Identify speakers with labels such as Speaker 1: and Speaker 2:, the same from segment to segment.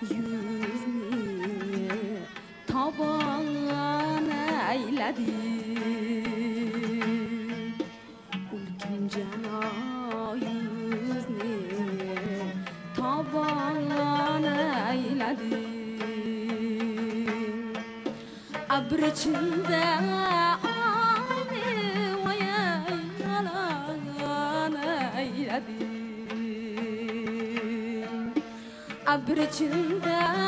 Speaker 1: yüzünü taban eyledi Ülkem cana yüzünü taban eyledi Abr içinde ani ve yalan bir içinde.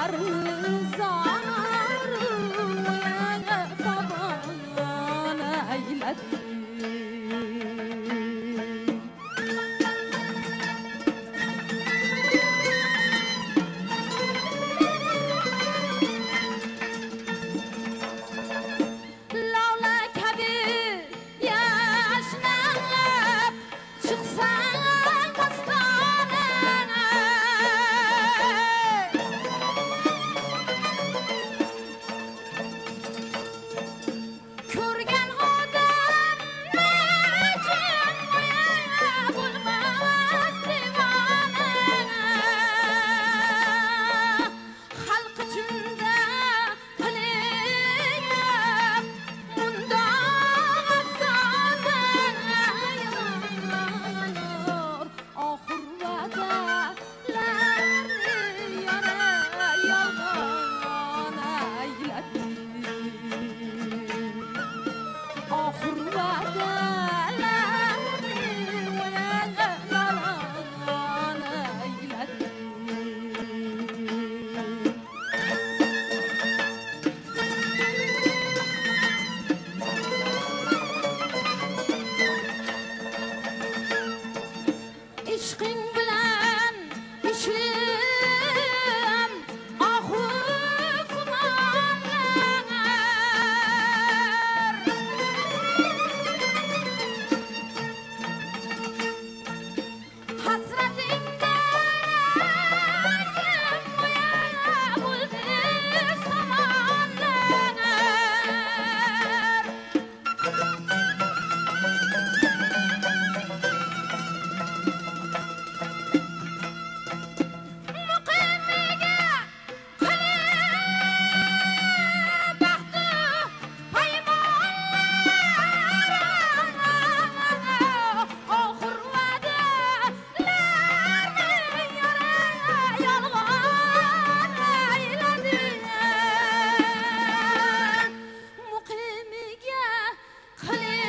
Speaker 1: Arun. Hallelujah.